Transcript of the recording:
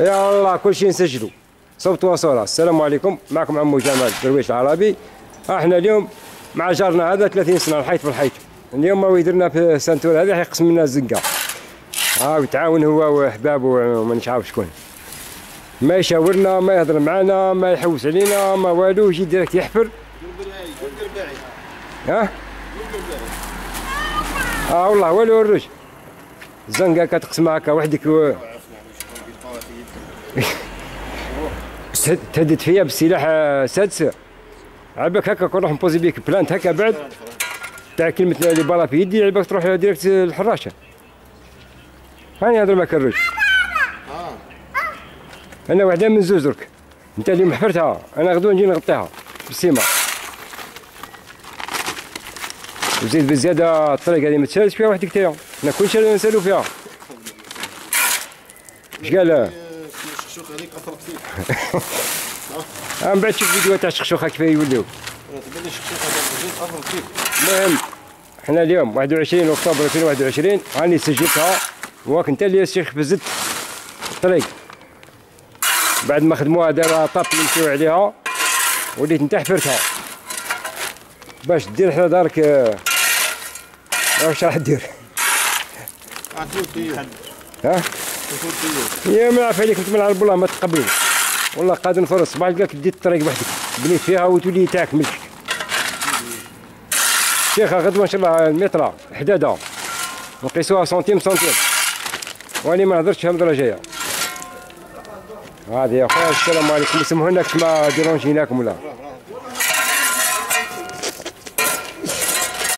يا الله كل شيء نسجلوا. صوت وصورة السلام عليكم. معكم عمو جمال درويش العربي. إحنا اليوم مع جارنا هذا 30 سنة الحيط في الحيط اليوم ما يديرنا في ceinture هذا حيقسم لنا الزنقة. ها ويتعاون هو وحبابه وما عارف شكون. ما يشاورنا ما يهضر معنا ما يحوس علينا ما والو يجي direct يحفر. ها؟ آه والله والو الرج الزنقة كتقسم هكا وحدك و... تهدد فيا بالسلاح سادس. عباك هكا كون نروح نبوزي بيك بلانت هكا بعد. تاع كلمة اللي بالا في يدي عباك تروح ديريكت الحراشة هاني هذا المكان الرج أنا وحدة من زوز درك. أنت اللي محفرتها. أنا غدوة نجي نغطيها. بالسيما وزيد بزيادة الطريق هذه ما تسالش فيها وحدك تايا. أنا كلشي نسألو فيها. اش قال؟ الشخشوخ هذيك اثرت فيك من بعد تشوف فيديو تاع الشخشوخه كيف يوليو. تبان لي الشخشوخ هذيك اثرت فيك المهم إحنا اليوم 21 أكتوبر 2021 راني سجلتها وراك أنت اللي الشيخ بزت الطريق. بعد ما خدموها دارها طاب نمشيو عليها وليت انت حفرتها. باش دير حدا دارك واش راح دير ها؟ يا ما عرف عليك انت من عرب والله ما تقبلوا والله قادر نفرص صباح لقاك ديت الطريق وحدك. بنيت فيها وتولي تاعك ملكك. شيخة غدوة إن شاء الله المترا حدادة. نقيسوها سنتيم سنتيم. واني ما نهضرش هضرة جاية هذه يا خويا السلام عليكم. سمحوا لنا كما ديرونجيناكم ولا؟